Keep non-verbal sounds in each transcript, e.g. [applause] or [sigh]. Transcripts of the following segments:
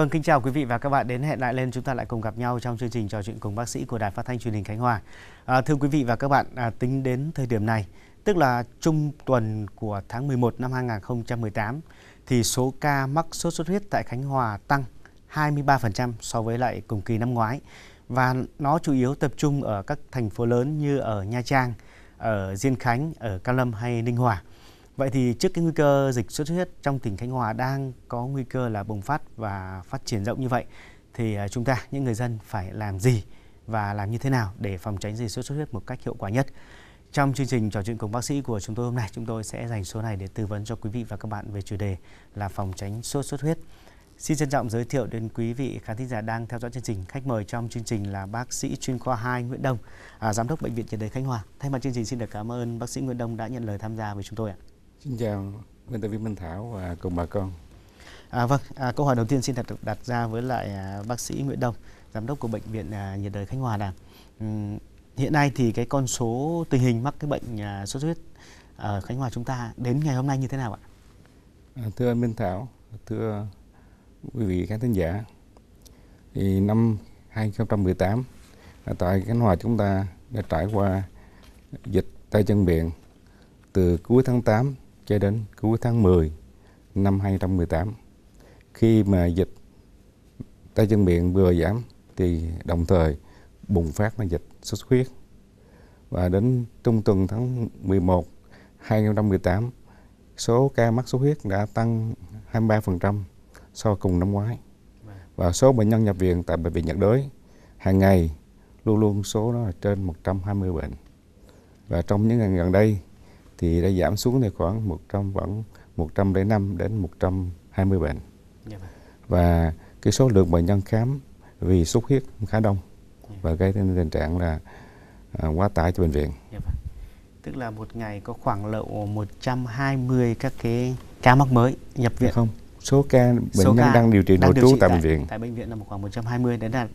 Vâng, kính chào quý vị và các bạn đến hẹn lại lên chúng ta lại cùng gặp nhau trong chương trình trò chuyện cùng bác sĩ của Đài Phát thanh Truyền hình Khánh Hòa. À, thưa quý vị và các bạn, à, tính đến thời điểm này, tức là trung tuần của tháng 11 năm 2018 thì số ca mắc sốt xuất huyết tại Khánh Hòa tăng 23% so với lại cùng kỳ năm ngoái và nó chủ yếu tập trung ở các thành phố lớn như ở Nha Trang, ở Diên Khánh, ở Cam Lâm hay Ninh Hòa. Vậy thì trước cái nguy cơ dịch sốt xuất huyết trong tỉnh Khánh Hòa đang có nguy cơ là bùng phát và phát triển rộng như vậy thì à, chúng ta những người dân phải làm gì và làm như thế nào để phòng tránh dịch sốt xuất huyết một cách hiệu quả nhất. Trong chương trình trò chuyện cùng bác sĩ của chúng tôi hôm nay, chúng tôi sẽ dành số này để tư vấn cho quý vị và các bạn về chủ đề là phòng tránh sốt xuất huyết. Xin trân trọng giới thiệu đến quý vị khán thính giả đang theo dõi chương trình. Khách mời trong chương trình là bác sĩ chuyên khoa 2 Nguyễn Đông, à, giám đốc bệnh viện nhiệt đới Khánh Hòa. Thay mặt chương trình xin được cảm ơn bác sĩ Nguyễn Đông đã nhận lời tham gia với chúng tôi ạ. Xin chào biên tập viên Minh Thảo và cùng bà con. À, vâng, à, câu hỏi đầu tiên xin đặt đặt ra với lại à, bác sĩ Nguyễn Đông, giám đốc của bệnh viện à, nhiệt đới Khánh Hòa là uhm, hiện nay thì cái con số tình hình mắc cái bệnh à, sốt xuất huyết ở Khánh Hòa chúng ta đến ngày hôm nay như thế nào ạ? À, thưa anh Minh Thảo, thưa quý vị khán thính giả, thì năm 2018 tại Khánh Hòa chúng ta đã trải qua dịch tay chân miệng từ cuối tháng 8 cho đến cuối tháng 10 năm 2018. Khi mà dịch tay chân miệng vừa giảm thì đồng thời bùng phát là dịch sốt xuất huyết. Và đến trung tuần tháng 11 2018, số ca mắc sốt huyết đã tăng 23% so cùng năm ngoái. Và số bệnh nhân nhập viện tại bệnh viện nhiệt đới hàng ngày luôn luôn số đó là trên 120 bệnh. Và trong những ngày gần đây thì đã giảm xuống thì khoảng 100 vẫn 105 đến 120 bệnh. Dạ vâng. Và cái số lượng bệnh nhân khám vì xuất huyết khá đông dạ. và gây nên tình trạng là à, quá tải cho bệnh viện. Dạ vâng. Tức là một ngày có khoảng lậu 120 các cái ca mắc mới nhập viện. Không, số ca bệnh số nhân ca đang điều trị nội trú tại, tại bệnh viện. Tại bệnh viện là một khoảng 120 đấy là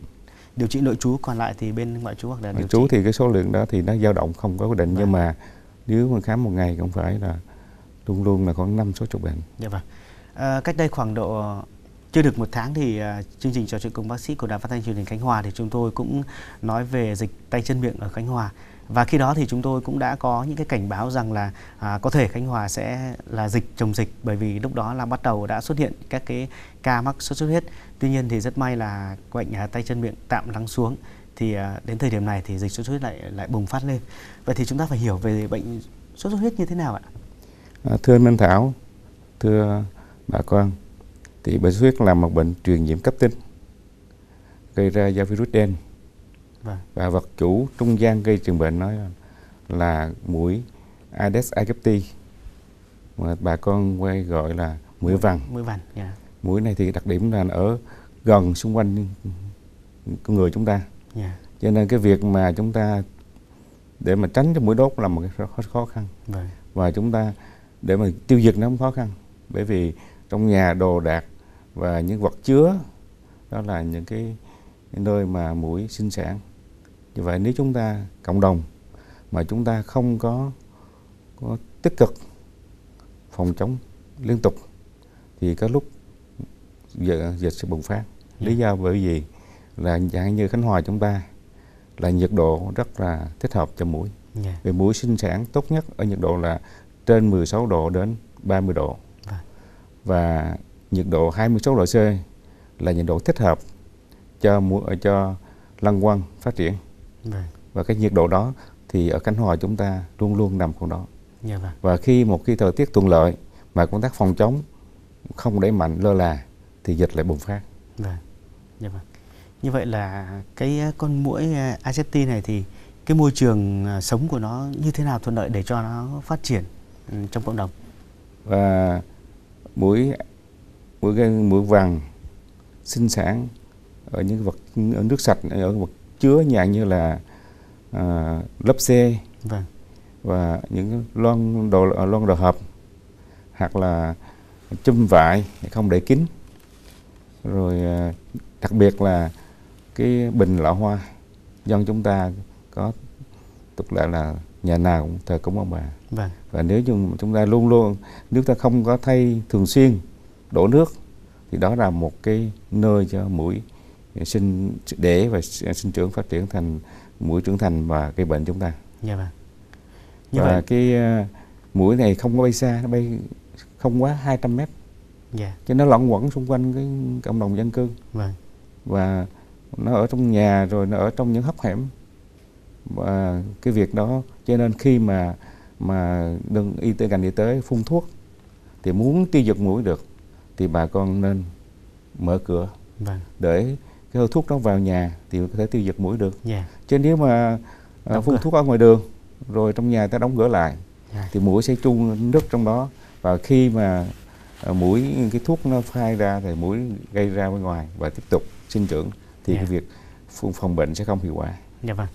điều trị nội trú còn lại thì bên ngoại trú hoặc là nội trú thì cái số lượng đó thì nó dao động không có quyết định vâng. nhưng mà nếu mà khám một ngày cũng phải là luôn luôn là khoảng năm số chục bệnh. Dạ vâng. À, cách đây khoảng độ chưa được một tháng thì uh, chương trình trò chuyện cùng bác sĩ của đài phát thanh truyền hình Khánh Hòa thì chúng tôi cũng nói về dịch tay chân miệng ở Khánh Hòa và khi đó thì chúng tôi cũng đã có những cái cảnh báo rằng là à, có thể Khánh Hòa sẽ là dịch chồng dịch bởi vì lúc đó là bắt đầu đã xuất hiện các cái ca mắc sốt xuất huyết. Tuy nhiên thì rất may là bệnh à, tay chân miệng tạm lắng xuống thì à, đến thời điểm này thì dịch sốt xuất huyết lại lại bùng phát lên. Vậy thì chúng ta phải hiểu về bệnh sốt xuất huyết như thế nào ạ? À, thưa anh Minh Thảo, thưa bà con, thì bệnh sốt xuất huyết là một bệnh truyền nhiễm cấp tính gây ra do virus đen và vật chủ trung gian gây truyền bệnh nói là mũi Aedes aegypti mà bà con quay gọi là mũi vằn. Mũi vằn, yeah. Dạ. Mũi này thì đặc điểm là ở gần xung quanh con người chúng ta. Yeah. Dạ. Cho nên cái việc mà chúng ta để mà tránh cho mũi đốt là một cái rất khó khăn. Vâng. Và chúng ta để mà tiêu diệt nó cũng khó khăn bởi vì trong nhà đồ đạc và những vật chứa đó là những cái, cái nơi mà mũi sinh sản như vậy nếu chúng ta cộng đồng mà chúng ta không có có tích cực phòng chống liên tục thì có lúc dịch sẽ bùng phát lý dạ. do bởi vì là dạng như khánh hòa chúng ta là nhiệt độ rất là thích hợp cho mũi yeah. Dạ. vì mũi sinh sản tốt nhất ở nhiệt độ là trên 16 độ đến 30 độ à. và nhiệt độ 26 độ C là nhiệt độ thích hợp cho mũi cho lăng quăng phát triển Vâng. Và cái nhiệt độ đó thì ở Khánh Hòa chúng ta luôn luôn nằm khoảng đó. Dạ vâng. Và khi một khi thời tiết thuận lợi mà công tác phòng chống không đẩy mạnh lơ là thì dịch lại bùng phát. Vâng. Dạ vâng. Như vậy là cái con mũi Acepti này thì cái môi trường à, sống của nó như thế nào thuận lợi để cho nó phát triển ừ, trong cộng đồng? Và mũi mũi mũi vàng sinh sản ở những vật ở nước sạch ở vật chứa dạng như là à, lớp xe vâng. và những lon đồ lon đồ hộp hoặc là chum vải không để kín rồi à, đặc biệt là cái bình lọ hoa dân chúng ta có tức là là nhà nào cũng thờ cúng ông bà vâng. và nếu như chúng ta luôn luôn nếu ta không có thay thường xuyên đổ nước thì đó là một cái nơi cho mũi sinh để và sinh trưởng phát triển thành mũi trưởng thành và gây bệnh chúng ta. Dạ vâng. Như và vậy. cái uh, mũi này không có bay xa, nó bay không quá 200 mét. Dạ. Cho nó lẫn quẩn xung quanh cái cộng đồng dân cư. Vâng. Và nó ở trong nhà rồi nó ở trong những hốc hẻm. Và cái việc đó cho nên khi mà mà đơn y tế ngành y tế phun thuốc thì muốn tiêu diệt mũi được thì bà con nên mở cửa vâng. để cái hơi thuốc đó vào nhà thì có thể tiêu diệt mũi được. Yeah. Dạ. Chứ nếu mà uh, phun cửa. thuốc ở ngoài đường rồi trong nhà ta đóng cửa lại yeah. Dạ. thì mũi sẽ chung nước trong đó và khi mà uh, mũi cái thuốc nó phai ra thì mũi gây ra bên ngoài và tiếp tục sinh trưởng thì yeah. Dạ. cái việc phun phòng bệnh sẽ không hiệu quả. Dạ vâng.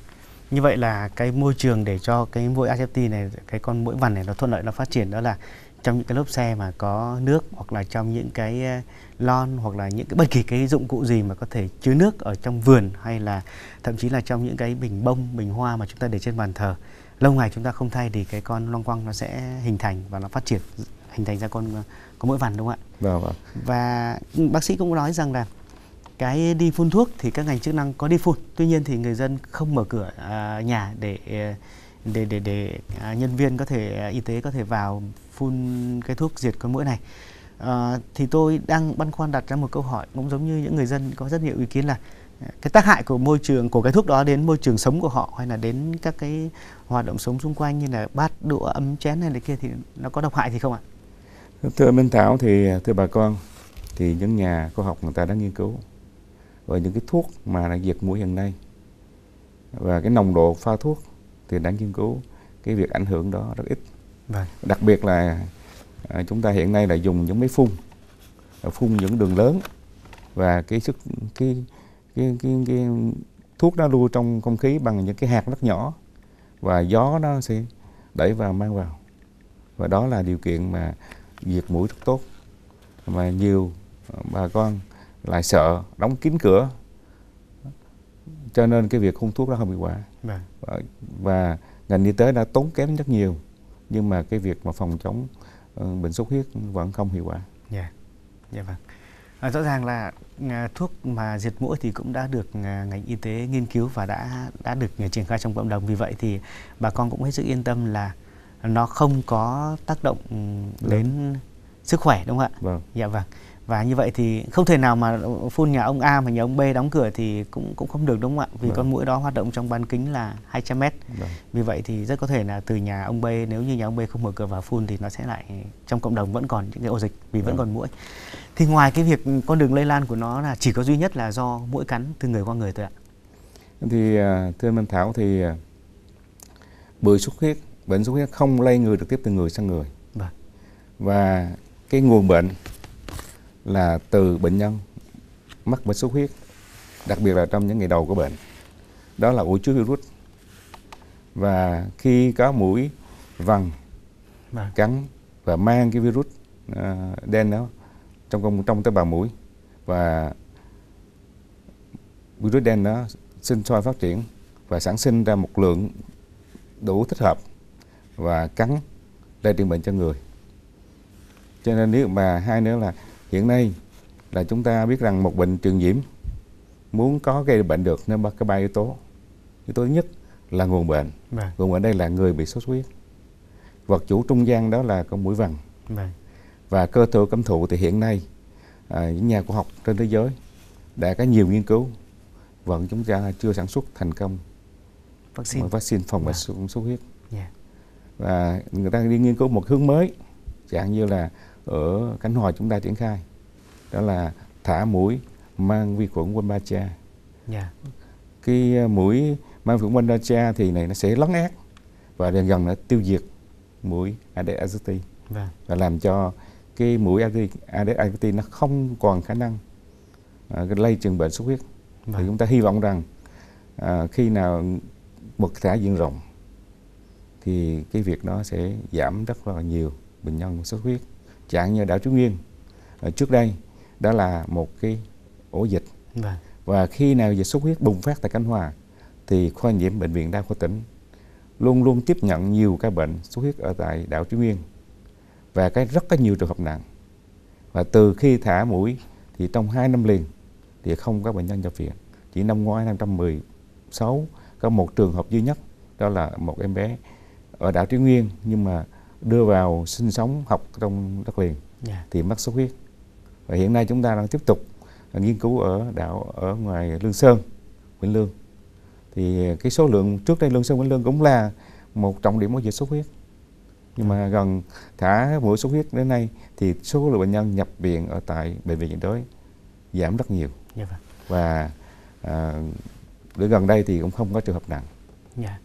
Như vậy là cái môi trường để cho cái mũi Asepti này, cái con mũi vằn này nó thuận lợi nó phát triển đó là trong những cái lốp xe mà có nước hoặc là trong những cái ờ, lon hoặc là những cái bất kỳ cái dụng cụ gì mà có thể chứa nước ở trong vườn hay là thậm chí là trong những cái bình bông bình hoa mà chúng ta để trên bàn thờ lâu ngày chúng ta không thay thì cái con long quăng nó sẽ hình thành và nó phát triển hình thành ra con ờ, có mũi vằn đúng không ạ? Vâng, vâng. Và bác sĩ cũng nói rằng là cái đi phun thuốc thì các ngành chức năng có đi phun tuy nhiên thì người dân không mở cửa à, nhà để để để để à, nhân viên có thể à, y tế có thể vào phun cái thuốc diệt con mũi này. À, thì tôi đang băn khoăn đặt ra một câu hỏi cũng giống như những người dân có rất nhiều ý kiến là ờ, cái tác hại của môi trường của cái thuốc đó đến môi trường sống của họ hay là đến các cái hoạt động sống xung quanh như là bát đũa ấm chén hay này kia thì nó có độc hại gì không ạ? Thưa Minh Thảo thì thưa bà con thì những nhà khoa học người ta đã nghiên cứu về những cái thuốc mà là diệt mũi hiện nay. Và cái nồng độ pha thuốc thì đã nghiên cứu cái việc ảnh hưởng đó rất ít vâng. đặc biệt là à, chúng ta hiện nay là dùng những máy phun phun những đường lớn và cái sức cái cái, cái, cái thuốc nó lưu trong không khí bằng những cái hạt rất nhỏ và gió nó sẽ đẩy vào mang vào và đó là điều kiện mà diệt mũi rất tốt mà nhiều bà con lại sợ đóng kín cửa cho nên cái việc phun thuốc đó không hiệu quả vâng. và, và ngành y tế đã tốn kém rất nhiều nhưng mà cái việc mà phòng chống uh, bệnh sốt huyết vẫn không hiệu quả. Dạ, yeah. dạ vâng. À, rõ ràng là à, thuốc mà diệt mũi thì cũng đã được à, ngành y tế nghiên cứu và đã đã được triển khai trong cộng đồng. Vì vậy thì bà con cũng hết sức yên tâm là nó không có tác động đến sức khỏe đúng không ạ? Vâng. Dạ vâng và như vậy thì không thể nào mà phun nhà ông A mà nhà ông B đóng cửa thì cũng cũng không được đúng không ạ vì vâng. con mũi đó hoạt động trong bán kính là 200 mét vâng. vì vậy thì rất có thể là từ nhà ông B nếu như nhà ông B không mở cửa vào phun thì nó sẽ lại trong cộng đồng vẫn còn những cái ổ dịch vì vâng. vẫn còn mũi thì ngoài cái việc con đường lây lan của nó là chỉ có duy nhất là do mũi cắn từ người qua người thôi ạ thì à, thưa Minh Thảo thì à, bưởi xuất huyết bệnh xuất huyết không lây người trực tiếp từ người sang người vâng. và cái nguồn bệnh là từ bệnh nhân mắc bệnh xuất huyết, đặc biệt là trong những ngày đầu của bệnh. Đó là ủ chứa virus. Và khi có mũi vằn cắn và mang cái virus uh, đen đó trong trong tế bào mũi và virus đen đó sinh sôi phát triển và sản sinh ra một lượng đủ thích hợp và cắn lây truyền bệnh cho người. Cho nên nếu mà hai nữa là hiện nay là chúng ta biết rằng một bệnh truyền nhiễm muốn có gây bệnh được nên có ba yếu tố yếu tố thứ nhất là nguồn bệnh Vâng. nguồn bệnh đây là người bị sốt xuất huyết vật chủ trung gian đó là con mũi vằn Vâng. và cơ thể cấm thụ thì hiện nay à, những nhà khoa học trên thế giới đã có nhiều nghiên cứu vẫn chúng ta chưa sản xuất thành công vaccine, vaccine phòng bệnh vâng. sốt huyết yeah. và người ta đi nghiên cứu một hướng mới chẳng như là ở Khánh Hòa chúng ta triển khai đó là thả mũi mang vi khuẩn Wombacha. Yeah. Dạ. Cái ờ, mũi mang vi khuẩn Wombacha thì này nó sẽ lấn át và dần dần nó tiêu diệt mũi Aedes aegypti vâng. và làm cho cái mũi Aedes aegypti nó không còn khả năng uh, lây truyền bệnh xuất huyết. Vâng. Thì chúng ta hy vọng rằng uh, khi nào một thả diện rộng thì cái việc đó sẽ giảm rất là nhiều bệnh nhân xuất huyết chẳng như đảo Trung Nguyên. Ở trước đây đó là một cái ổ dịch. Vâng. và khi nào dịch xuất huyết bùng phát tại Khánh Hòa thì khoa nhiễm bệnh viện đa khoa tỉnh luôn luôn tiếp nhận nhiều ca bệnh xuất huyết ở tại đảo Trí Nguyên. Và cái rất có nhiều trường hợp nặng. Và từ khi thả mũi thì trong 2 năm liền thì không có bệnh nhân nhập viện. Chỉ năm ngoái 2016 có một trường hợp duy nhất đó là một em bé ở đảo Trí Nguyên. Nhưng mà đưa vào sinh sống học trong đất liền yeah. Dạ. thì mắc xuất huyết và hiện nay chúng ta đang tiếp tục nghiên cứu ở đảo ở ngoài Lương Sơn, Vĩnh Lương thì cái số lượng trước đây Lương Sơn Vĩnh Lương cũng là một trọng điểm của dịch xuất huyết nhưng mà gần thả mũi xuất huyết đến nay thì số lượng bệnh nhân nhập viện ở tại bệnh viện nhiệt đới giảm rất nhiều yeah. Vâng. và à, đến gần đây thì cũng không có trường hợp nặng. Yeah.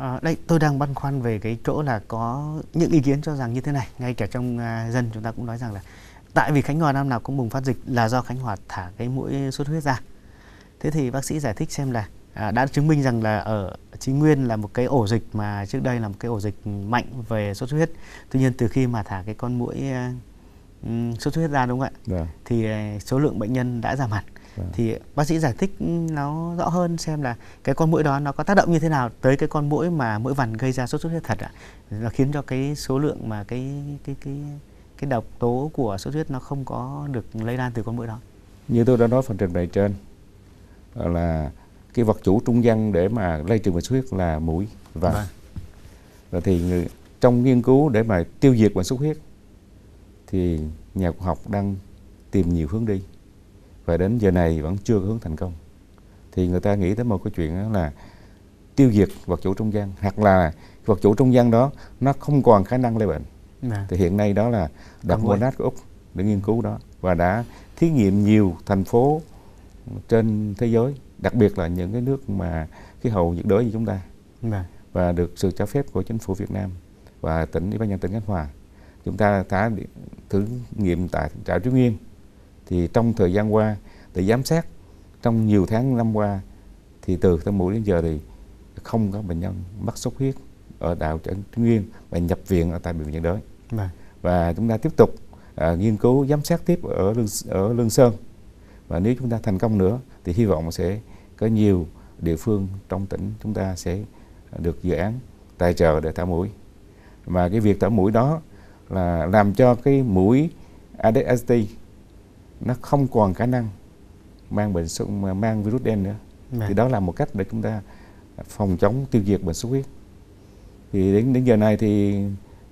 À, đây tôi đang băn khoăn về cái chỗ là có những ý kiến cho rằng như thế này ngay cả trong uh, dân chúng ta cũng nói rằng là tại vì Khánh Hòa năm nào cũng bùng phát dịch là do Khánh Hòa thả cái mũi xuất huyết ra thế thì bác sĩ giải thích xem là à, đã chứng minh rằng là ở Chí Nguyên là một cái ổ dịch mà trước đây là một cái ổ dịch mạnh về sốt xuất huyết tuy nhiên từ khi mà thả cái con mũi uh, sốt huyết ra đúng không ạ yeah. Dạ. thì uh, số lượng bệnh nhân đã giảm hẳn Vâng. Thì bác sĩ giải thích nó rõ hơn xem là cái con mũi đó nó có tác động như thế nào tới cái con mũi mà mũi vằn gây ra sốt xuất huyết thật ạ. Nó khiến cho cái số lượng mà cái cái cái cái độc tố của sốt xuất huyết nó không có được lây lan từ con mũi đó. Như tôi đã nói phần trình bày trên là cái vật chủ trung gian để mà lây truyền bệnh xuất huyết là mũi và vâng. và thì người, trong nghiên cứu để mà tiêu diệt bệnh xuất huyết thì nhà khoa học đang tìm nhiều hướng đi và đến giờ này vẫn chưa có hướng thành công. Thì người ta nghĩ tới một cái chuyện đó là tiêu diệt vật chủ trung gian hoặc là vật chủ trung gian đó nó không còn khả năng lây bệnh. À. thì hiện nay đó là đặt Monad của úc để nghiên cứu đó và đã thí nghiệm nhiều thành phố trên thế giới đặc biệt là những cái nước mà khí hậu nhiệt đới như chúng ta. À. và được sự cho phép của chính phủ Việt Nam và tỉnh ủy ban nhân tỉnh Khánh Hòa. Chúng ta đã thử nghiệm tại trại Trung Nguyên thì trong thời gian qua để giám sát trong nhiều tháng năm qua thì từ tháng mũi đến giờ thì không có bệnh nhân mắc sốt huyết ở đảo Trấn Nguyên và nhập viện ở tại bệnh viện nhiệt đới. À. và chúng ta tiếp tục à, nghiên cứu giám sát tiếp ở lương, ở lương sơn. Và nếu chúng ta thành công nữa thì hy vọng sẽ có nhiều địa phương trong tỉnh chúng ta sẽ được dự án tài trợ để thả mũi. Và cái việc thả mũi đó là làm cho cái mũi ADST nó không còn khả năng mang bệnh mang virus đen nữa à. thì đó là một cách để chúng ta phòng chống tiêu diệt bệnh xuất huyết thì đến đến giờ này thì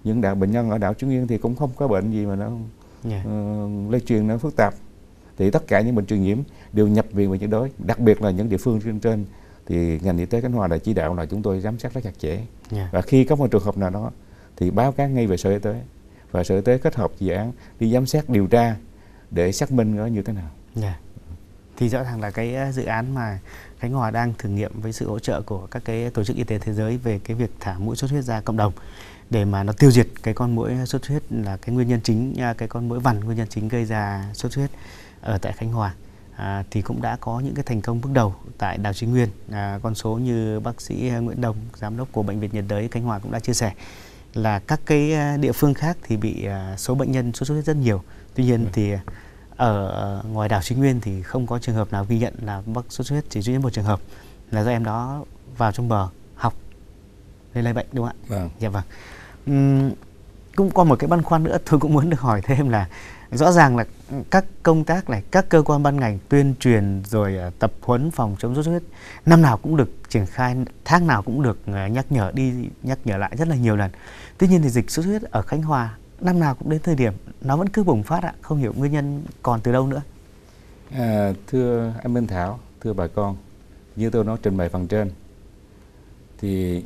những đạo bệnh nhân ở đảo Trung Yên thì cũng không có bệnh gì mà nó yeah. Dạ. uh, lây truyền nó phức tạp thì tất cả những bệnh truyền nhiễm đều nhập viện bệnh nhiệt đới đặc biệt là những địa phương trên trên thì ngành y tế Khánh Hòa đã chỉ đạo là chúng tôi giám sát rất chặt chẽ yeah. Dạ. và khi có một trường hợp nào đó thì báo cáo ngay về sở y tế và sở y tế kết hợp dự án đi giám sát điều tra để xác minh nó như thế nào. Yeah. Thì rõ ràng là cái ờ, dự án mà Khánh Hòa đang thử nghiệm với sự hỗ trợ của các cái tổ chức y tế thế giới về cái việc thả mũi xuất huyết ra cộng đồng để mà nó tiêu diệt cái con mũi xuất huyết là cái nguyên nhân chính à, cái con mũi vằn nguyên nhân chính gây ra xuất huyết ở tại Khánh Hòa. À, thì cũng đã có những cái thành công bước đầu tại Đào Trí Nguyên à, con số như bác sĩ Nguyễn Đồng giám đốc của bệnh viện nhiệt đới Khánh Hòa cũng đã chia sẻ là các cái à, địa phương khác thì bị à, số bệnh nhân sốt xuất huyết rất nhiều tuy nhiên ừ. thì ở ngoài đảo Trí Nguyên thì không có trường hợp nào ghi nhận là mắc sốt xuất huyết chỉ duy nhất một trường hợp là do em đó vào trong bờ học nên lây bệnh đúng không ạ? Vâng. Dạ vâng. Uhm, cũng có một cái băn khoăn nữa tôi cũng muốn được hỏi thêm là rõ ràng là các công tác này các cơ quan ban ngành tuyên truyền rồi à, tập huấn phòng chống sốt xuất huyết năm nào cũng được triển khai tháng nào cũng được à, nhắc nhở đi nhắc nhở lại rất là nhiều lần tuy nhiên thì dịch sốt xuất huyết ở khánh hòa năm nào cũng đến thời điểm nó vẫn cứ bùng phát ạ không hiểu nguyên nhân còn từ đâu nữa à, thưa anh Minh Thảo thưa bà con như tôi nói trình bày phần trên thì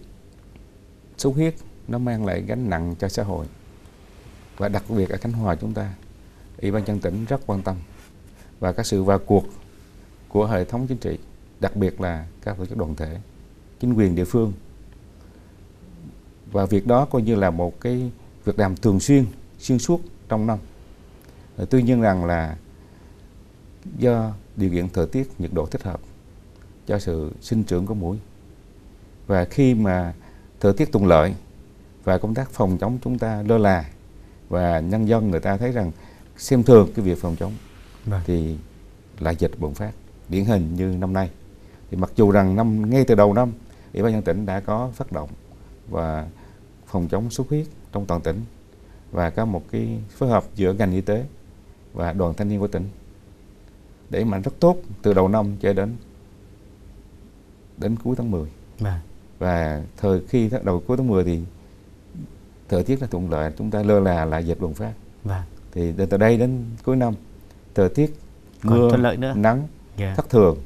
sốt huyết nó mang lại gánh nặng cho xã hội và đặc biệt ở Khánh Hòa chúng ta Ủy ban nhân tỉnh rất quan tâm và các sự vào cuộc của hệ thống chính trị, đặc biệt là các tổ chức đoàn thể, chính quyền địa phương. Và việc đó coi như là một cái việc làm thường xuyên, xuyên suốt trong năm. Tuy nhiên rằng là do điều kiện thời tiết, nhiệt độ thích hợp cho sự sinh trưởng của mũi. Và khi mà thời tiết thuận lợi và công tác phòng chống chúng ta lơ là và nhân dân người ta thấy rằng xem thường cái việc phòng chống vâng. thì lại dịch bùng phát điển hình như năm nay thì mặc dù rằng năm ngay từ đầu năm ủy ban nhân tỉnh đã có phát động và phòng chống xuất huyết trong toàn tỉnh và có một cái phối hợp giữa ngành y tế và đoàn thanh niên của tỉnh để mà rất tốt từ đầu năm cho đến đến cuối tháng 10. À. Và thời khi đầu cuối tháng 10 thì thời tiết là thuận lợi chúng ta lơ là lại dịch bùng phát. À. Thì từ đây đến cuối năm thời tiết mưa thuận lợi nữa. nắng yeah. thất thường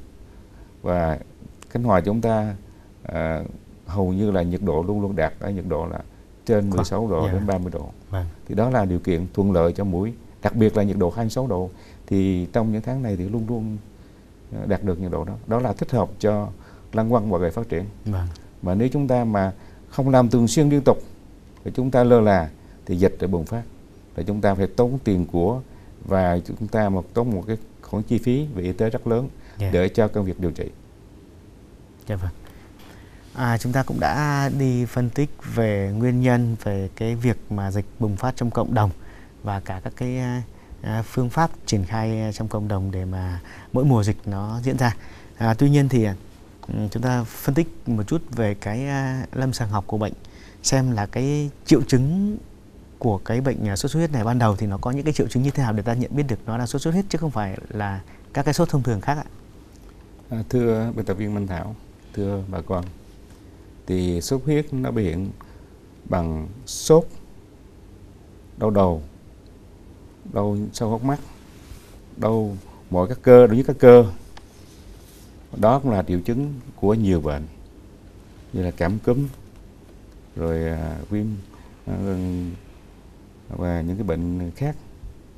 và Khánh Hòa chúng ta à, hầu như là nhiệt độ luôn luôn đạt ở nhiệt độ là trên 16 độ yeah. đến 30 độ. Vâng. Thì đó là điều kiện thuận lợi cho mũi, đặc biệt là nhiệt độ 26 độ thì trong những tháng này thì luôn luôn à, đạt được nhiệt độ đó. Đó là thích hợp cho lăng quăng và gậy phát triển. Vâng. Mà nếu chúng ta mà không làm thường xuyên liên tục thì chúng ta lơ là thì dịch sẽ bùng phát. Thì chúng ta phải tốn tiền của và chúng ta một tốn một cái khoản chi phí về y tế rất lớn yeah. để cho công việc điều trị. Dạ vâng. À, chúng ta cũng đã đi phân tích về nguyên nhân về cái việc mà dịch bùng phát trong cộng đồng và cả các cái à, à phương pháp triển khai trong cộng đồng để mà mỗi mùa dịch nó diễn ra. À, tuy nhiên thì à, ừ, chúng ta phân tích một chút về cái à, lâm sàng học của bệnh xem là cái triệu chứng của cái bệnh à, sốt xuất huyết này ban đầu thì nó có những cái triệu chứng như thế nào để ta nhận biết được nó là sốt xuất huyết chứ không phải là các cái sốt thông thường khác ạ? À, thưa biên tập viên Minh Thảo, thưa bà con, thì sốt huyết nó biểu hiện bằng sốt, đau đầu, đau sau hốc mắt, đau mọi các cơ, đối với các cơ. Đó cũng là triệu chứng của nhiều bệnh như là cảm cúm, rồi à, viêm à, và những cái bệnh khác.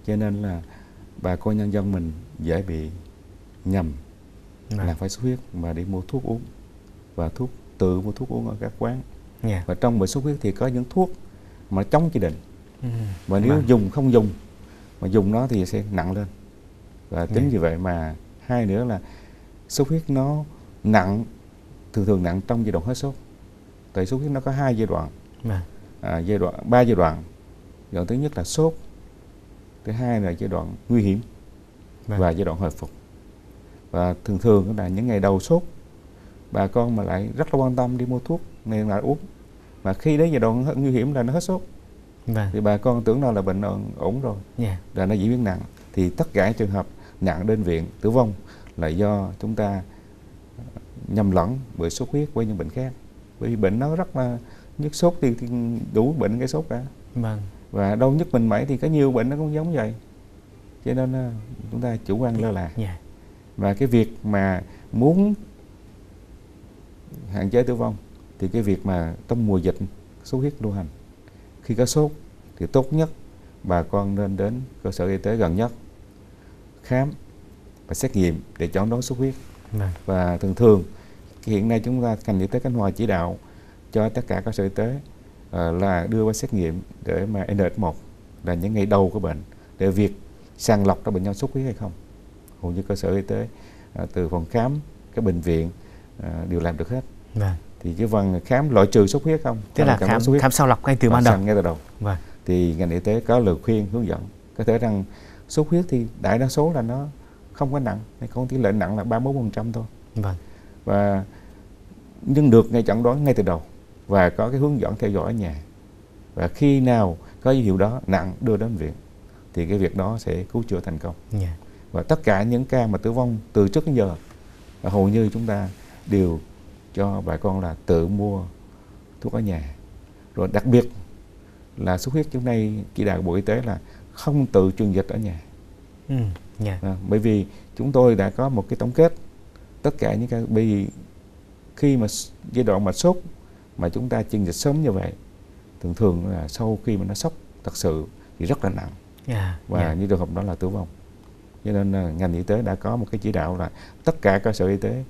Cho nên là bà con nhân dân mình dễ bị nhầm à. là phải xuất huyết mà đi mua thuốc uống và thuốc tự mua thuốc uống ở các quán yeah. Dạ. và trong bệnh xuất huyết thì có những thuốc mà chống chỉ định ừ. và nếu vâng. dùng không dùng mà dùng nó thì sẽ nặng lên và tính yeah. Dạ. vì vậy mà hai nữa là xuất huyết nó nặng thường thường nặng trong giai đoạn hết sốt tại xuất huyết nó có hai giai đoạn. Vâng. à, giai đoạn ba giai đoạn giai đoạn thứ nhất là sốt thứ hai là giai đoạn nguy hiểm vâng. và giai đoạn hồi phục và thường thường là những ngày đầu sốt bà con mà lại rất là quan tâm đi mua thuốc nên là uống mà khi đến giai đoạn nguy hiểm là nó hết sốt vâng. thì bà con tưởng đâu là bệnh ổn rồi yeah. Dạ. là nó diễn biến nặng thì tất cả trường hợp nặng đến viện tử vong là do chúng ta nhầm lẫn bởi sốt huyết với những bệnh khác bởi vì bệnh nó rất là nhức sốt thì, thì đủ bệnh cái sốt cả vâng. và đâu nhất mình mẩy thì có nhiều bệnh nó cũng giống vậy cho nên ờ, chúng ta chủ quan lơ là yeah. Dạ. và cái việc mà muốn hạn chế tử vong thì cái việc mà trong mùa dịch sốt huyết lưu hành khi có sốt thì tốt nhất bà con nên đến cơ sở y tế gần nhất khám và xét nghiệm để chẩn đoán sốt huyết. Này. Và thường thường hiện nay chúng ta ngành y tế Khánh Hòa chỉ đạo cho tất cả các sở y tế uh, là đưa qua xét nghiệm để mà NH1 là những ngày đầu của bệnh để việc sàng lọc ra bệnh nhân sốt huyết hay không. Hầu như cơ sở y tế uh, từ phòng khám các bệnh viện uh, đều làm được hết vâng. thì cái phần khám loại trừ sốt huyết không tức là khám huyết. khám sàng lọc ngay từ ban đầu ngay từ đầu vâng. thì ngành y tế có lời khuyên hướng dẫn có thể rằng sốt huyết thì đại đa số là nó không có nặng không tỷ lệ nặng là 31% thôi vâng. và nhưng được ngay chẩn đoán ngay từ đầu và có cái hướng dẫn theo dõi ở nhà và khi nào có dấu hiệu đó nặng đưa đến viện thì cái việc đó sẽ cứu chữa thành công yeah. Dạ. và tất cả những ca mà tử vong từ trước đến giờ hầu như chúng ta đều cho bà con là tự mua thuốc ở nhà. Rồi đặc biệt là xuất huyết chúng nay chỉ đạo bộ y tế là không tự truyền dịch ở nhà. Ừ, yeah. à, bởi vì chúng tôi đã có một cái tổng kết. Tất cả những cái bị khi mà giai đoạn mà sốt mà chúng ta truyền dịch sớm như vậy thường thường là sau khi mà nó sốc thật sự thì rất là nặng. Yeah, và yeah. như trường hợp đó là tử vong. Cho nên là ngành y tế đã có một cái chỉ đạo là tất cả cơ sở y tế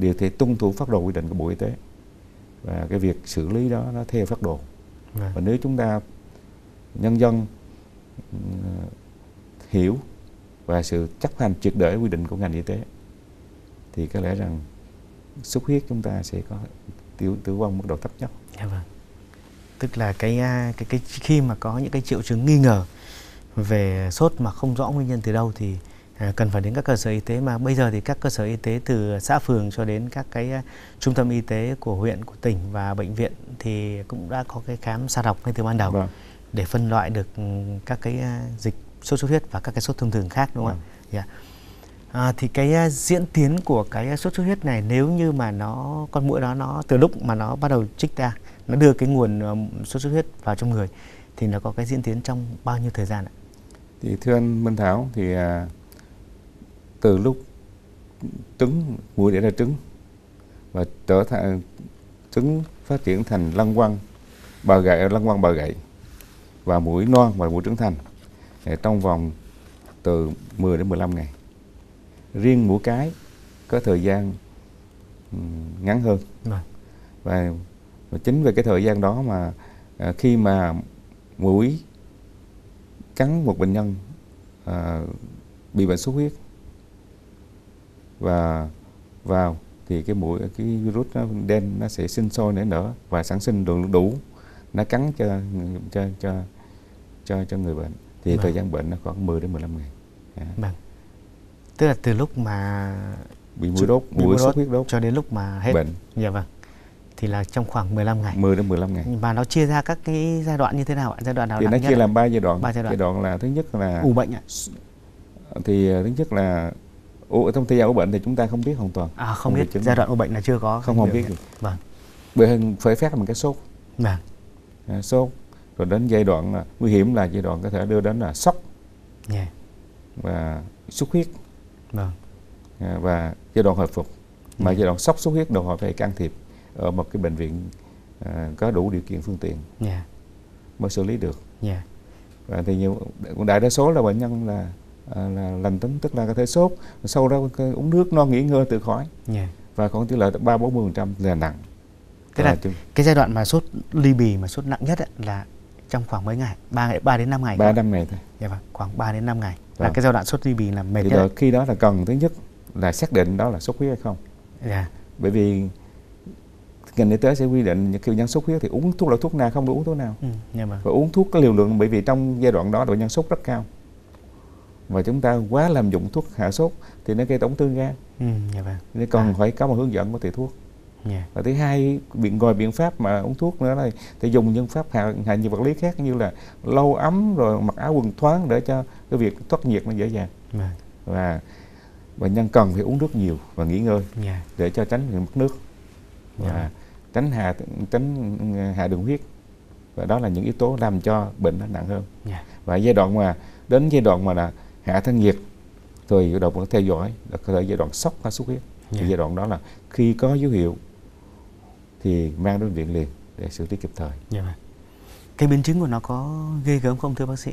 đều thể tuân thủ phát đồ quy định của bộ y tế và cái việc xử lý đó nó theo phát đồ yeah. và nếu chúng ta nhân dân uh, hiểu và sự chấp hành triệt để quy định của ngành y tế thì có lẽ rằng xuất huyết chúng ta sẽ có tử tử vong mức độ thấp nhất. Dạ vâng. Tức là cái à, cái cái khi mà có những cái triệu chứng nghi ngờ về sốt mà không rõ nguyên nhân từ đâu thì cần phải đến các cơ sở y tế mà bây giờ thì các cơ sở y tế từ xã phường cho đến các cái uh, trung tâm y tế của huyện của tỉnh và bệnh viện thì cũng đã có cái khám sàng lọc ngay từ ban đầu vâng. để phân loại được ừ, các cái uh, dịch sốt xuất huyết và các cái sốt thông thường khác đúng không ạ? Yeah. Dạ. À, thì cái diễn tiến của cái sốt xuất huyết này nếu như mà nó con mũi đó nó từ lúc mà nó bắt đầu trích ra nó đưa cái nguồn sốt xuất huyết vào trong người thì nó có cái diễn tiến trong bao nhiêu thời gian ạ? Thì thưa anh Minh Thảo thì từ lúc trứng mũi để ra trứng và trở thành trứng phát triển thành lăng quăng bờ gậy lăng quăng bờ gậy và mũi non và mũi trưởng thành. Trong vòng từ 10 đến 15 ngày riêng mũi cái có thời gian ngắn hơn. Và, và chính về cái thời gian đó mà à, khi mà mũi cắn một bệnh nhân à, bị bệnh xuất huyết và vào thì cái mũi cái virus nó đen nó sẽ sinh sôi nảy nở và sản sinh lượng đủ nó cắn cho cho cho cho cho người bệnh thì vâng. thời gian bệnh nó khoảng 10 đến 15 ngày. À. Vâng. Tức là từ lúc mà bị mũi đốt, mũi, mũi xuất huyết đốt cho đến lúc mà hết bệnh. Dạ vâng. Thì là trong khoảng 15 ngày. 10 đến 15 ngày. Và nó chia ra các cái giai đoạn như thế nào ạ? Giai đoạn nào Thì nó chia làm 3 giai đoạn. 3 giai đoạn. Giai đoạn là thứ nhất là ủ bệnh ạ. Thì thứ nhất là Ủa, trong thời gian ủ bệnh thì chúng ta không biết hoàn toàn. À không, không biết, giai đoạn ủ bệnh là chưa có. Không không biết. Vâng. Bởi phải phát là một cái sốt. Vâng. À, sốt rồi đến giai đoạn là, nguy hiểm là giai đoạn có thể đưa đến là sốc yeah. và xuất huyết vâng. à, và giai đoạn hồi phục mà giai đoạn sốc xuất huyết đòi hỏi phải can thiệp ở một cái bệnh viện à, có đủ điều kiện phương tiện yeah. mới xử lý được yeah. và thì nhiều đại đa số là bệnh nhân là là lành tính tức là có thể sốt sau đó uống nước no nghỉ ngơi tự khỏi yeah. và còn tỷ lệ ba bốn mươi phần trăm là nặng. Thế là cái giai đoạn mà sốt ly bì mà sốt nặng nhất ấy, là trong khoảng mấy ngày? 3 ngày 3 đến 5 ngày 3 năm ngày thôi. Dạ vâng khoảng 3 đến 5 ngày. Vâng. là cái giai đoạn sốt ly bì là mệt thì nhất khi đó là cần thứ nhất là xác định đó là sốt huyết hay không. Dạ. Bởi vì ngành y tế sẽ quy định những khi bệnh nhân sốt huyết thì uống thuốc loại thuốc nào không được uống thuốc nào. Ừ, dạ vâng. và uống thuốc có liều lượng bởi vì trong giai đoạn đó bệnh nhân sốt rất cao và chúng ta quá làm dụng thuốc hạ sốt thì nó gây tổn thương gan ừ, dạ vâng. nên còn à. phải có một hướng dẫn của thầy thuốc Yeah. Và thứ hai biện ngoài biện pháp mà uống thuốc nữa là thì dùng những pháp hạ, hạ nhiệt vật lý khác như là lâu ấm rồi mặc áo quần thoáng để cho cái việc thoát nhiệt nó dễ dàng. Yeah. Và bệnh nhân cần phải uống nước nhiều và nghỉ ngơi yeah. để cho tránh mất nước và yeah. tránh hạ tránh hạ đường huyết và đó là những yếu tố làm cho bệnh nó nặng hơn. Yeah. Và giai đoạn mà đến giai đoạn mà là hạ thân nhiệt rồi đầu theo dõi là có thể giai đoạn sốc hay xuất huyết. Yeah. Thì giai đoạn đó là khi có dấu hiệu thì mang đến viện liền để xử lý kịp thời. Dạ vâng. Cái biến chứng của nó có ghê gớm không thưa bác sĩ?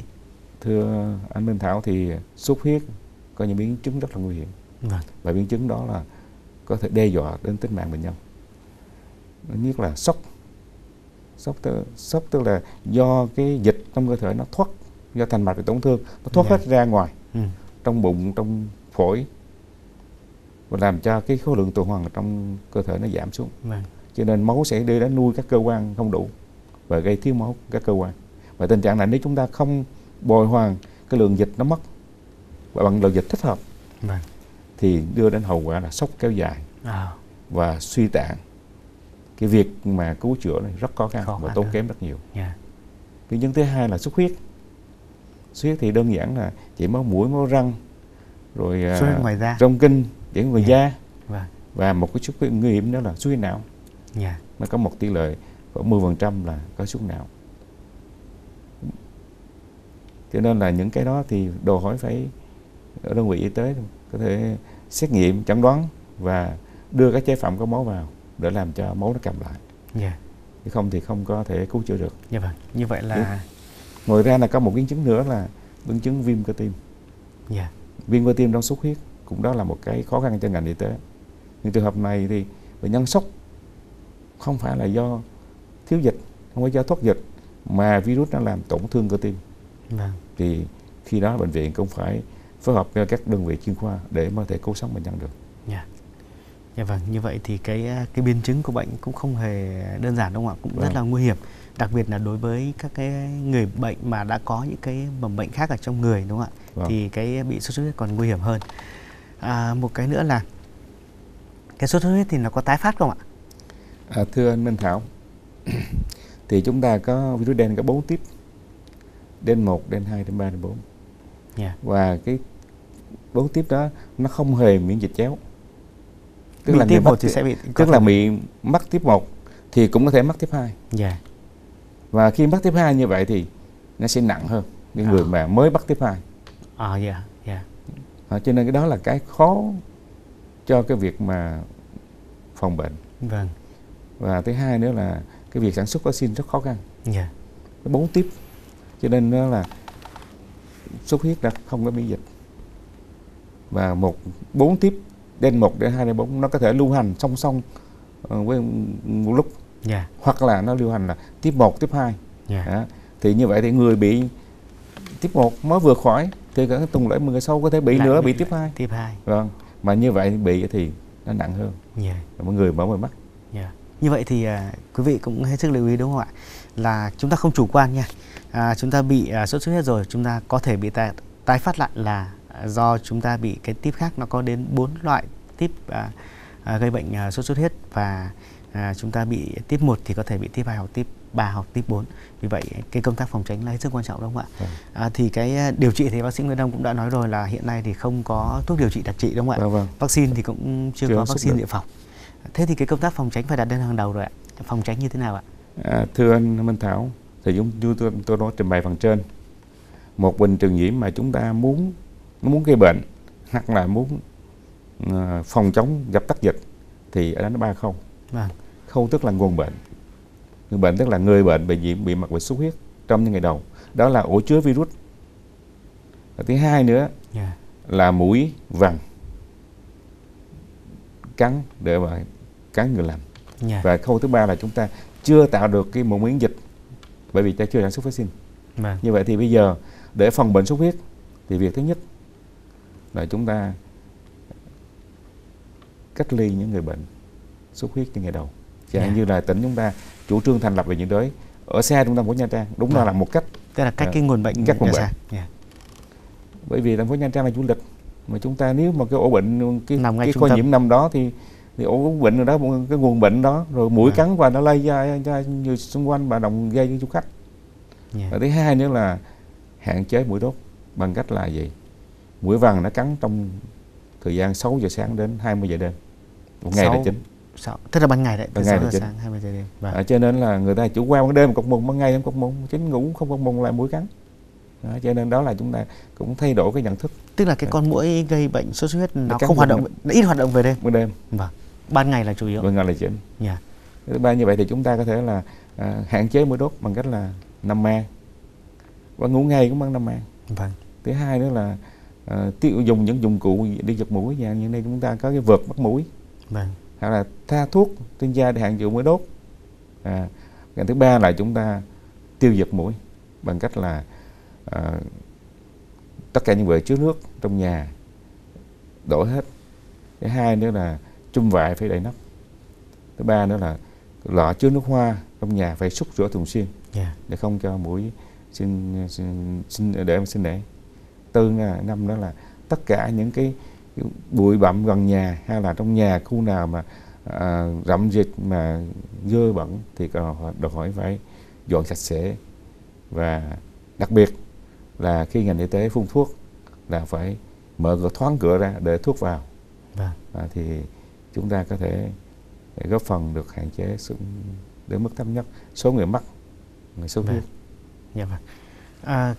Thưa anh Minh Thảo thì xuất huyết có những biến chứng rất là nguy hiểm. Vâng. Và biến chứng đó là có thể đe dọa đến tính mạng bệnh nhân. Nhất là sốc. Sốc tức, sốc tức là do cái dịch trong cơ thể nó thoát do thành mạch bị tổn thương nó thoát dạ. hết ra ngoài ừ. trong bụng trong phổi và làm cho cái khối lượng tuần hoàn trong cơ thể nó giảm xuống. Vâng cho nên máu sẽ đi đến nuôi các cơ quan không đủ và gây thiếu máu các cơ quan và tình trạng này nếu chúng ta không bồi hoàn cái lượng dịch nó mất và bằng lượng dịch thích hợp vâng. thì đưa đến hậu quả là sốc kéo dài à. và suy tạng cái việc mà cứu chữa này rất khó khăn khó và tốn kém rất nhiều yeah. nguyên nhân thứ hai là xuất huyết huyết thì đơn giản là chỉ máu mũi máu răng rồi uh, ngoài da. trong kinh chỉ ngoài yeah. da vâng. và một cái chút nguy hiểm đó là huyết não yeah. Dạ. nó có một tỷ lệ khoảng 10% là có xuất não cho nên là những cái đó thì đòi hỏi phải ở đơn vị y tế có thể xét nghiệm chẩn đoán và đưa các chế phẩm có máu vào để làm cho máu nó cầm lại yeah. Dạ. chứ không thì không có thể cứu chữa được dạ vâng như vậy là Đúng. Ngoài ra là có một biến chứng nữa là biến chứng viêm cơ tim yeah. Dạ. viêm cơ tim trong xuất huyết cũng đó là một cái khó khăn cho ngành y tế nhưng trường hợp này thì bệnh nhân sốc không phải là do thiếu dịch không phải do thoát dịch mà virus nó làm tổn thương cơ tim vâng. thì khi đó bệnh viện cũng phải phối hợp với các đơn vị chuyên khoa để mà thể cứu sống bệnh nhân được yeah. Dạ. Dạ vâng, như vậy thì cái cái biến chứng của bệnh cũng không hề đơn giản đúng không ạ? Cũng vâng. rất là nguy hiểm. Đặc biệt là đối với các cái người bệnh mà đã có những cái mầm bệnh khác ở trong người đúng không ạ? Vâng. Thì cái bị sốt xuất huyết còn nguy hiểm hơn. À, một cái nữa là cái sốt xuất huyết thì nó có tái phát không ạ? À, thưa anh Minh Thảo, [clears throat] thì chúng ta có virus đen có bốn tiếp. Đen 1, đen 2, đen 3, đen 4. Yeah. Và cái bốn tiếp đó nó không hề miễn dịch chéo tức bị là tiếp một thì sẽ bị tức là bị mắc tiếp một thì cũng có thể mắc tiếp hai. Yeah. và khi mắc tiếp hai như vậy thì nó sẽ nặng hơn những à. người mà mới mắc tiếp hai. À dạ dạ. À, cho nên cái đó là cái khó cho cái việc mà phòng bệnh. Vâng. Và thứ hai nữa là cái việc sản xuất vaccine rất khó khăn. Yeah. nó bốn tiếp cho nên nó là xuất huyết đã không có miễn dịch. Và một bốn tiếp đen 1 đến 2 đến 4 nó có thể lưu hành song song uh, với một lúc yeah. Dạ. hoặc là nó lưu hành là tiếp 1 tiếp 2 yeah. Đó. thì như vậy thì người bị tiếp 1 mới vừa khỏi thì cả tuần lễ người sau có thể bị Lại nữa bị, tiếp 2 tiếp 2 vâng mà như vậy bị thì nó nặng hơn yeah. Dạ. mọi người mở mở mắt yeah. như vậy thì uh, quý vị cũng hết sức lưu ý đúng không ạ là chúng ta không chủ quan nha à, chúng ta bị uh, sốt xuất huyết rồi chúng ta có thể bị tái, tái phát lại là do chúng ta bị cái tiếp khác nó có đến 4 loại tiếp à, à, gây bệnh à, sốt xuất huyết và à, chúng ta bị tiếp 1 thì có thể bị tiếp 2 hoặc tiếp 3 hoặc tiếp 4. Vì vậy cái công tác phòng tránh là hết sức quan trọng đúng không ạ? Vâng. À, thì cái à, điều trị thì bác sĩ Nguyễn Đông cũng đã nói rồi là hiện nay thì không có thuốc điều trị đặc trị đúng không ạ? Vâng, vâng. Vaccine thì cũng chưa, chưa có vaccine dự phòng. Thế thì cái công tác phòng tránh phải đặt lên hàng đầu rồi ạ. Phòng tránh như thế nào ạ? À, thưa anh Minh Thảo, thì giống như tôi, tôi nói trình bày phần trên, một bệnh truyền nhiễm mà chúng ta muốn nó muốn gây bệnh hoặc là muốn uh, phòng chống dập tắt dịch thì ở đó nó ba khâu vâng. khâu tức là nguồn bệnh nguồn bệnh tức là người bệnh bị nhiễm bị mắc bệnh xuất huyết trong những ngày đầu đó là ổ chứa virus và thứ hai nữa yeah. Dạ. là mũi vằn cắn để mà cắn người lành yeah. Dạ. và khâu thứ ba là chúng ta chưa tạo được cái một miễn dịch bởi vì ta chưa sản xuất vaccine vâng. như vậy thì bây giờ để phòng bệnh xuất huyết thì việc thứ nhất là chúng ta cách ly những người bệnh xuất huyết những ngày đầu chẳng yeah. Dạ. như là tỉnh chúng ta chủ trương thành lập bệnh nhiệt đới ở xa trung tâm của Nha Trang đúng à. là vâng. là một cách tức là cách à, cái nguồn bệnh cách nguồn bệnh yeah. Dạ. bởi vì thành phố Nha Trang là du lịch mà chúng ta nếu mà cái ổ bệnh cái nằm cái khoa nhiễm nằm đó thì thì ổ bệnh ở đó cái nguồn bệnh đó rồi mũi à. cắn và nó lây ra, ra như xung quanh và đồng gây với du khách yeah. và thứ hai nữa là hạn chế mũi đốt bằng cách là gì mũi vằn nó cắn trong thời gian 6 giờ sáng đến 20 giờ đêm. Một ngày 6, là chính 6, tức là ban ngày đấy ban ngày là chính sáng 20 giờ đêm. Vâng. à, cho nên là người ta chủ quan ban đêm cục mùng ban ngày em cục mùng chính ngủ không cục mùng lại mũi cắn. Đó, cho nên đó là chúng ta cũng thay đổi cái nhận thức. Tức là cái con mũi gây bệnh sốt xuất huyết nó không hoạt động nó ít hoạt động về đêm. Ban đêm. Vâng. Ban ngày là chủ yếu. Ban ngày là chính yeah. thứ ba như vậy thì chúng ta có thể là à, hạn chế mũi đốt bằng cách là nằm mang và ngủ ngay cũng bằng nằm mang vâng. Thứ hai nữa là uh, tiêu dùng những dụng cụ đi giật mũi và như đây chúng ta có cái vợt bắt mũi vâng. hoặc là tha thuốc trên da để hạn chế mũi đốt à, cái thứ ba là chúng ta tiêu diệt mũi bằng cách là uh, tất cả những vật chứa nước trong nhà đổ hết thứ hai nữa là chum vải phải đầy nắp thứ ba nữa là lọ chứa nước hoa trong nhà phải xúc rửa thường xuyên yeah. Dạ. để không cho mũi sinh, sinh, sinh để mà sinh đẻ tư năm đó là tất cả những cái bụi bặm gần nhà hay là trong nhà khu nào mà à, rậm dịch mà dơ bẩn thì đòi hỏi phải dọn sạch sẽ và đặc biệt là khi ngành y tế phun thuốc là phải mở cửa thoáng cửa ra để thuốc vào vâng. à, thì chúng ta có thể góp phần được hạn chế đến mức thấp nhất số người mắc người sốt huyết. Vâng. Dạ vâng. À,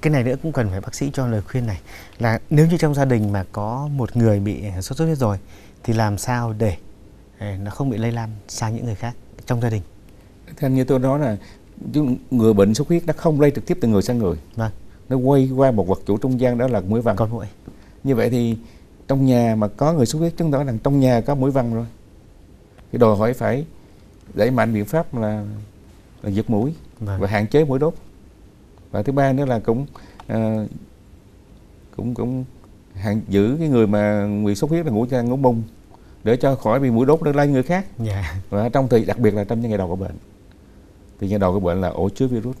cái này nữa cũng cần phải bác sĩ cho lời khuyên này là nếu như trong gia đình mà có một người bị sốt xuất huyết rồi thì làm sao để nó không bị lây lan sang những người khác trong gia đình? Theo như tôi nói là người bệnh sốt huyết nó không lây trực tiếp từ người sang người. Vâng. nó quay qua một vật chủ trung gian đó là mũi vằn con mũi như vậy thì trong nhà mà có người sốt huyết chứng tỏ rằng trong nhà có mũi vằn rồi. Thì đòi hỏi phải đẩy mạnh biện pháp là, là giật mũi vâng. và hạn chế mũi đốt và thứ ba nữa là cũng uh, cũng cũng hạn giữ cái người mà bị sốt huyết là ngủ chăn ngủ bung để cho khỏi bị mũi đốt nó lây người khác yeah. Dạ. và trong thì đặc biệt là trong những ngày đầu của bệnh thì ngày đầu của bệnh là ổ chứa virus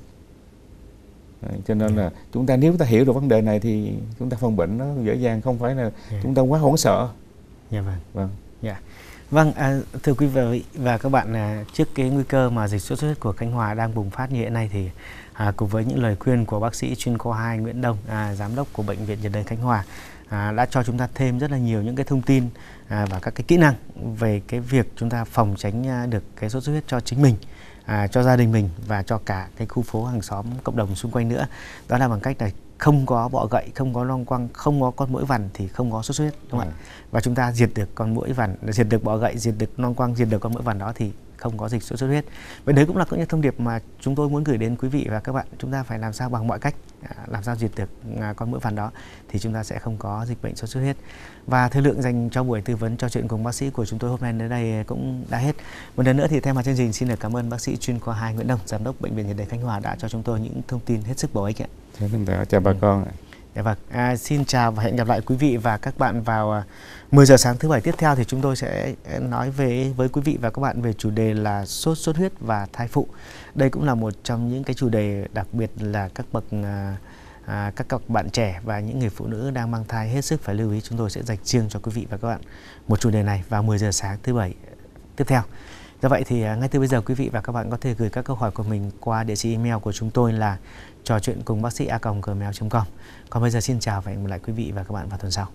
Đấy, cho nên yeah. là chúng ta nếu ta hiểu được vấn đề này thì chúng ta phòng bệnh nó dễ dàng không phải là yeah. chúng ta quá hoảng sợ dạ vâng vâng dạ Vâng, à, thưa quý vị và các bạn, à, trước cái nguy cơ mà dịch sốt xuất huyết của Khánh Hòa đang bùng phát như hiện nay thì à, cùng với những lời khuyên của bác sĩ chuyên khoa 2 Nguyễn Đông, à, giám đốc của bệnh viện nhiệt đới Khánh Hòa à, đã cho chúng ta thêm rất là nhiều những cái thông tin à, và các cái kỹ năng về cái việc chúng ta phòng tránh à, được cái sốt xuất huyết cho chính mình à, cho gia đình mình và cho cả cái khu phố hàng xóm cộng đồng xung quanh nữa đó là bằng cách là không có bọ gậy không có long quăng không có con mũi vằn thì không có sốt xuất huyết đúng không ạ ừ. và chúng ta diệt được con mũi vằn diệt được bọ gậy diệt được long quăng diệt được con mũi vằn đó thì không có dịch sốt xuất huyết. Và đấy cũng là những thông điệp mà chúng tôi muốn gửi đến quý vị và các bạn. Chúng ta phải làm sao bằng mọi cách à, làm sao diệt được à, con mũi vằn đó thì chúng ta sẽ không có dịch bệnh sốt xuất huyết. Và thời lượng dành cho buổi tư vấn trò chuyện cùng bác sĩ của chúng tôi hôm nay đến đây cũng đã hết. Một lần nữa thì thay mặt chương trình xin được cảm ơn bác sĩ chuyên khoa 2 Nguyễn Đồng, giám đốc bệnh viện nhiệt đới Khánh Hòa đã cho chúng tôi những thông tin hết sức bổ ích ạ. Chào bà con. Dạ vâng, à, xin chào và hẹn gặp lại quý vị và các bạn vào à, 10 giờ sáng thứ bảy tiếp theo thì chúng tôi sẽ à, nói về với quý vị và các bạn về chủ đề là sốt xuất huyết và thai phụ. Đây cũng là một trong những cái chủ đề đặc biệt là các bậc à, à, các các bạn trẻ và những người phụ nữ đang mang thai hết sức phải lưu ý chúng tôi sẽ dành riêng cho quý vị và các bạn một chủ đề này vào 10 giờ sáng thứ bảy tiếp theo. Do vậy thì à, ngay từ bây giờ quý vị và các bạn có thể gửi các câu hỏi của mình qua địa chỉ email của chúng tôi là trò chuyện cùng bác sĩ a gmail.com. Còn bây giờ xin chào và hẹn gặp lại quý vị và các bạn vào tuần sau.